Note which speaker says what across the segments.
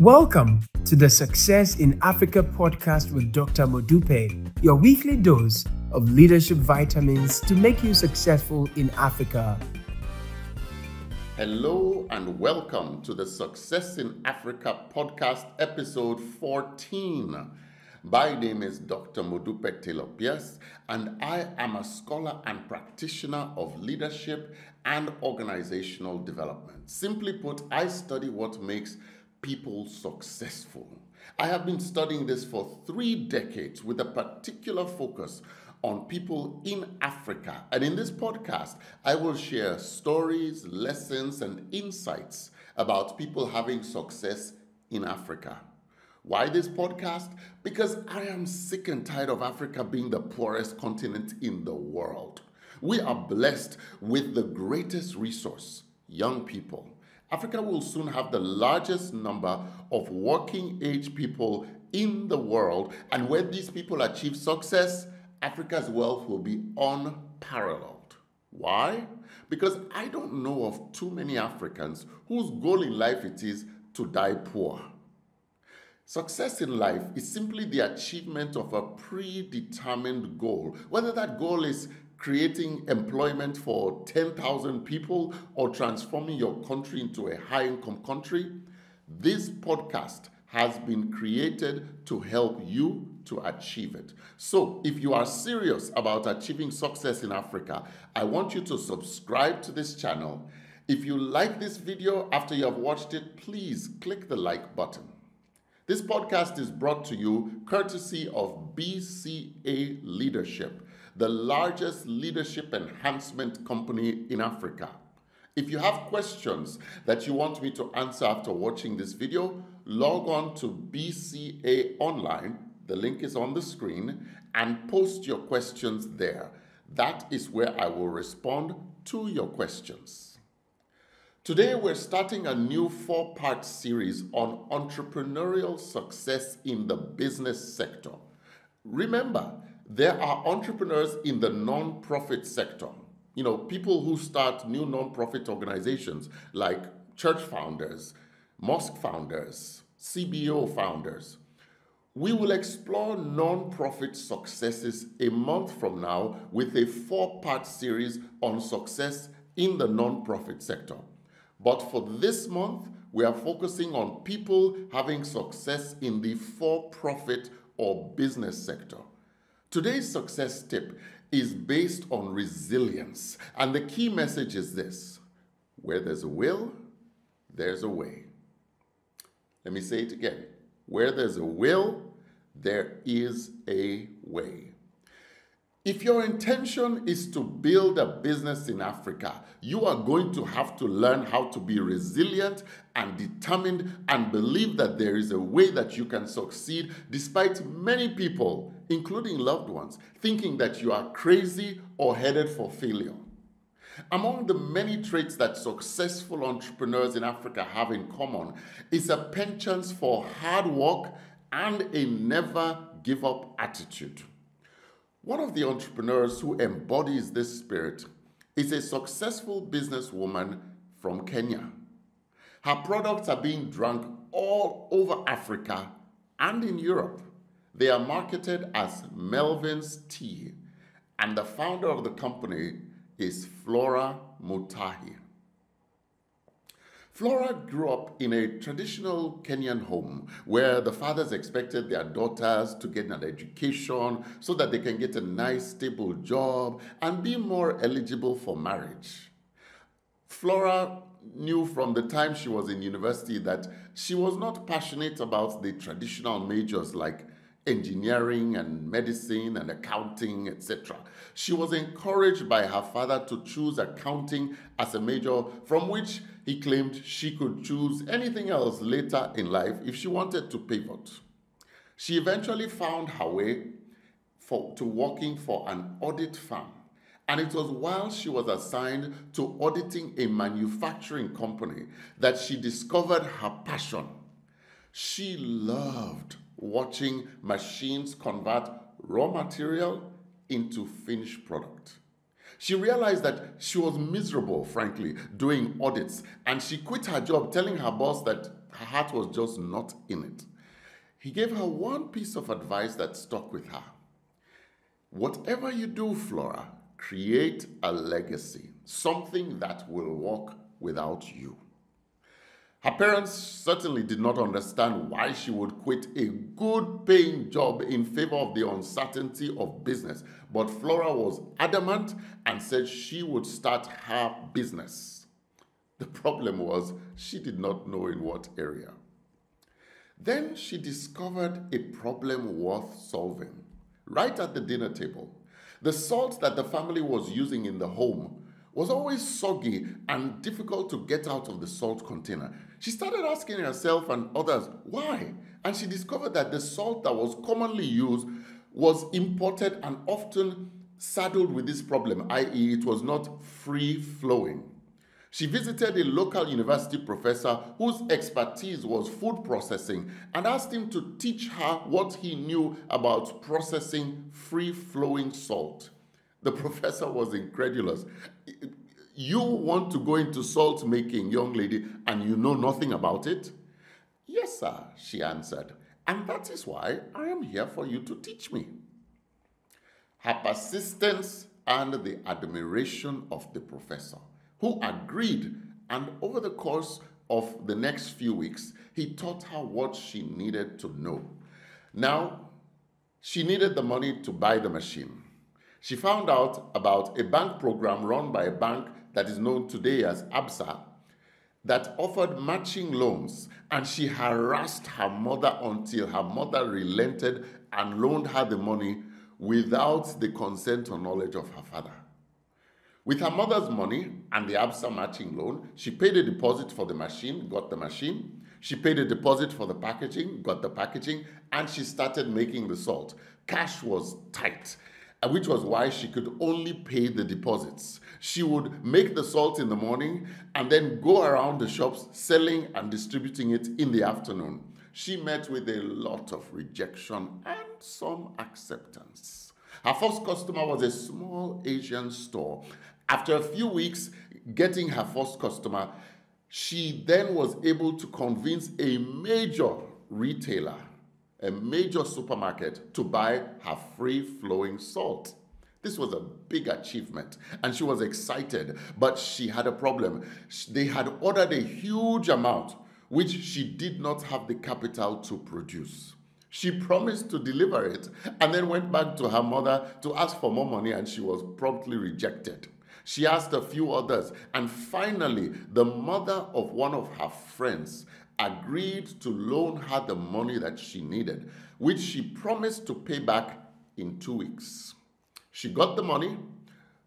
Speaker 1: Welcome to the Success in Africa podcast with Dr. Modupe, your weekly dose of leadership vitamins to make you successful in Africa.
Speaker 2: Hello and welcome to the Success in Africa podcast, episode 14. My name is Dr. Modupe Pearce, and I am a scholar and practitioner of leadership and organizational development. Simply put, I study what makes people successful. I have been studying this for three decades with a particular focus on people in Africa. And in this podcast, I will share stories, lessons, and insights about people having success in Africa. Why this podcast? Because I am sick and tired of Africa being the poorest continent in the world. We are blessed with the greatest resource young people. Africa will soon have the largest number of working age people in the world. And when these people achieve success, Africa's wealth will be unparalleled. Why? Because I don't know of too many Africans whose goal in life it is to die poor. Success in life is simply the achievement of a predetermined goal, whether that goal is creating employment for 10,000 people or transforming your country into a high income country, this podcast has been created to help you to achieve it. So, if you are serious about achieving success in Africa, I want you to subscribe to this channel. If you like this video after you have watched it, please click the like button. This podcast is brought to you courtesy of BCA Leadership the largest leadership enhancement company in Africa. If you have questions that you want me to answer after watching this video, log on to BCA Online, the link is on the screen, and post your questions there. That is where I will respond to your questions. Today, we're starting a new four part series on entrepreneurial success in the business sector. Remember, there are entrepreneurs in the non-profit sector. You know, people who start new non-profit organizations like church founders, mosque founders, CBO founders. We will explore non-profit successes a month from now with a four-part series on success in the non-profit sector. But for this month, we are focusing on people having success in the for-profit or business sector. Today's success tip is based on resilience. And the key message is this where there's a will, there's a way. Let me say it again. Where there's a will, there is a way. If your intention is to build a business in Africa, you are going to have to learn how to be resilient and determined and believe that there is a way that you can succeed despite many people, including loved ones, thinking that you are crazy or headed for failure. Among the many traits that successful entrepreneurs in Africa have in common is a penchant for hard work and a never give up attitude. One of the entrepreneurs who embodies this spirit is a successful businesswoman from Kenya. Her products are being drunk all over Africa and in Europe. They are marketed as Melvin's Tea, and the founder of the company is Flora Mutahi. Flora grew up in a traditional Kenyan home where the fathers expected their daughters to get an education so that they can get a nice, stable job and be more eligible for marriage. Flora knew from the time she was in university that she was not passionate about the traditional majors like engineering and medicine and accounting, etc. She was encouraged by her father to choose accounting as a major from which he claimed she could choose anything else later in life if she wanted to pivot. She eventually found her way for, to working for an audit firm. And it was while she was assigned to auditing a manufacturing company that she discovered her passion. She loved watching machines convert raw material into finished product. She realized that she was miserable, frankly, doing audits, and she quit her job telling her boss that her heart was just not in it. He gave her one piece of advice that stuck with her. Whatever you do, Flora, create a legacy, something that will work without you. Her parents certainly did not understand why she would quit a good paying job in favor of the uncertainty of business. But Flora was adamant and said she would start her business. The problem was she did not know in what area. Then she discovered a problem worth solving right at the dinner table. The salt that the family was using in the home was always soggy and difficult to get out of the salt container. She started asking herself and others why, and she discovered that the salt that was commonly used was imported and often saddled with this problem, i.e., it was not free flowing. She visited a local university professor whose expertise was food processing and asked him to teach her what he knew about processing free flowing salt. The professor was incredulous. You want to go into salt making, young lady, and you know nothing about it? Yes, sir, she answered. And that is why I am here for you to teach me. Her persistence and the admiration of the professor who agreed. And over the course of the next few weeks, he taught her what she needed to know. Now, she needed the money to buy the machine. She found out about a bank program run by a bank that is known today as ABSA that offered matching loans, and she harassed her mother until her mother relented and loaned her the money without the consent or knowledge of her father. With her mother's money and the ABSA matching loan, she paid a deposit for the machine, got the machine. She paid a deposit for the packaging, got the packaging, and she started making the salt. Cash was tight, which was why she could only pay the deposits. She would make the salt in the morning and then go around the shops selling and distributing it in the afternoon. She met with a lot of rejection and some acceptance. Her first customer was a small Asian store after a few weeks getting her first customer, she then was able to convince a major retailer, a major supermarket, to buy her free flowing salt. This was a big achievement and she was excited, but she had a problem. They had ordered a huge amount, which she did not have the capital to produce. She promised to deliver it and then went back to her mother to ask for more money, and she was promptly rejected. She asked a few others, and finally, the mother of one of her friends agreed to loan her the money that she needed, which she promised to pay back in two weeks. She got the money,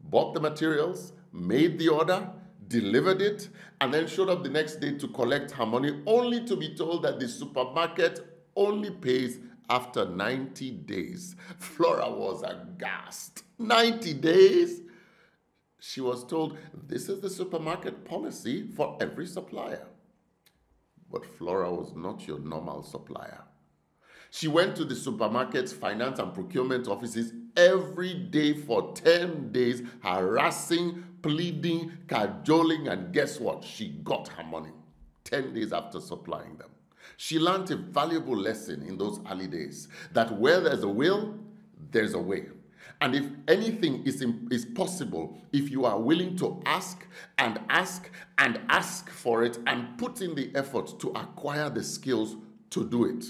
Speaker 2: bought the materials, made the order, delivered it, and then showed up the next day to collect her money, only to be told that the supermarket only pays after 90 days. Flora was aghast. 90 days? she was told this is the supermarket policy for every supplier. But Flora was not your normal supplier. She went to the supermarket's finance and procurement offices every day for 10 days, harassing, pleading, cajoling, and guess what? She got her money 10 days after supplying them. She learned a valuable lesson in those early days that where there's a will, there's a way. And if anything is, is possible, if you are willing to ask and ask and ask for it and put in the effort to acquire the skills to do it.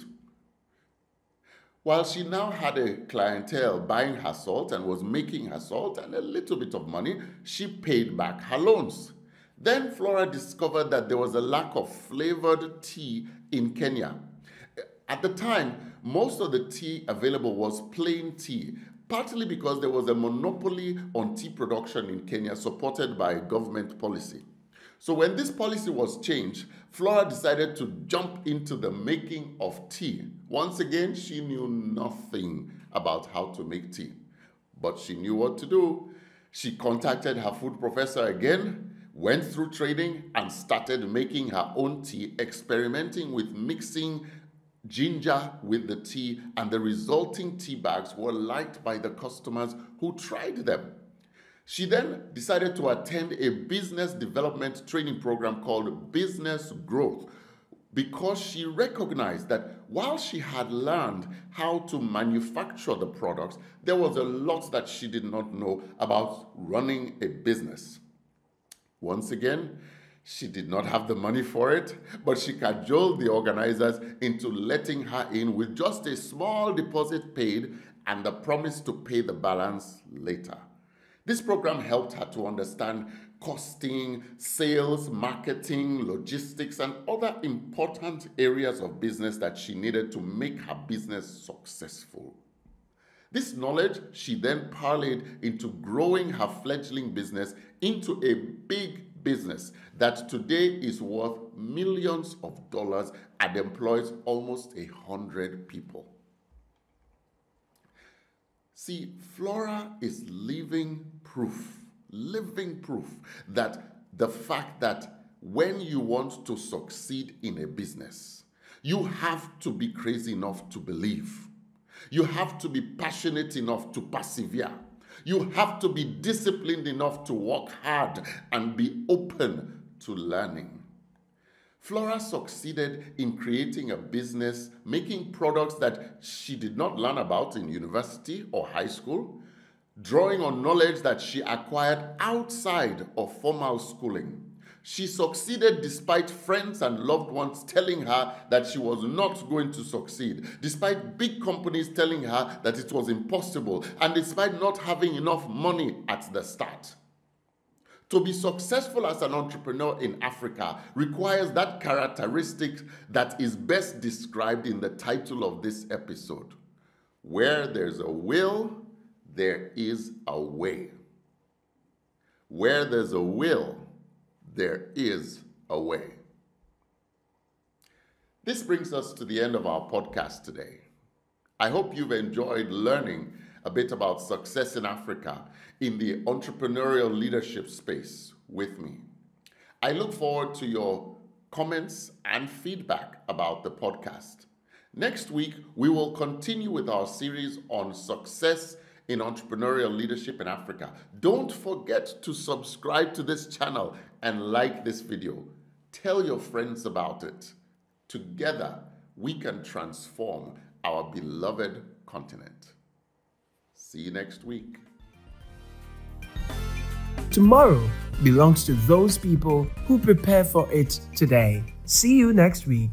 Speaker 2: While she now had a clientele buying her salt and was making her salt and a little bit of money, she paid back her loans. Then Flora discovered that there was a lack of flavored tea in Kenya. At the time, most of the tea available was plain tea, partly because there was a monopoly on tea production in Kenya supported by government policy. So when this policy was changed, Flora decided to jump into the making of tea. Once again, she knew nothing about how to make tea, but she knew what to do. She contacted her food professor again, went through training, and started making her own tea, experimenting with mixing ginger with the tea, and the resulting tea bags were liked by the customers who tried them. She then decided to attend a business development training program called Business Growth, because she recognized that while she had learned how to manufacture the products, there was a lot that she did not know about running a business. Once again, she did not have the money for it, but she cajoled the organizers into letting her in with just a small deposit paid and the promise to pay the balance later. This program helped her to understand costing, sales, marketing, logistics, and other important areas of business that she needed to make her business successful. This knowledge she then parlayed into growing her fledgling business into a big business that today is worth millions of dollars and employs almost a hundred people. See, Flora is living proof, living proof that the fact that when you want to succeed in a business, you have to be crazy enough to believe. You have to be passionate enough to persevere. You have to be disciplined enough to work hard and be open to learning. Flora succeeded in creating a business making products that she did not learn about in university or high school, drawing on knowledge that she acquired outside of formal schooling. She succeeded despite friends and loved ones telling her that she was not going to succeed, despite big companies telling her that it was impossible, and despite not having enough money at the start. To be successful as an entrepreneur in Africa requires that characteristic that is best described in the title of this episode. Where there's a will, there is a way. Where there's a will, there is a way. This brings us to the end of our podcast today. I hope you've enjoyed learning a bit about success in Africa in the entrepreneurial leadership space with me. I look forward to your comments and feedback about the podcast. Next week, we will continue with our series on success in entrepreneurial leadership in Africa. Don't forget to subscribe to this channel and like this video. Tell your friends about it. Together, we can transform our beloved continent. See you next week.
Speaker 1: Tomorrow belongs to those people who prepare for it today. See you next week.